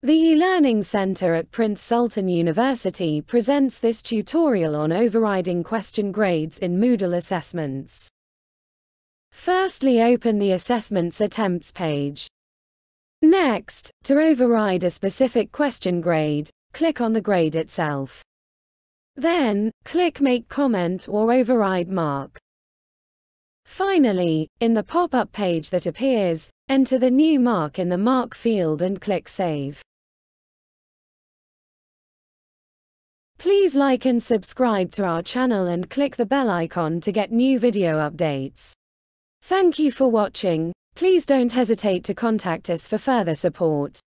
The e-learning center at Prince Sultan University presents this tutorial on overriding question grades in Moodle assessments. Firstly open the assessments attempts page. Next, to override a specific question grade, click on the grade itself. Then, click Make Comment or Override Mark. Finally, in the pop-up page that appears, enter the new mark in the Mark field and click Save. Please like and subscribe to our channel and click the bell icon to get new video updates. Thank you for watching. Please don't hesitate to contact us for further support.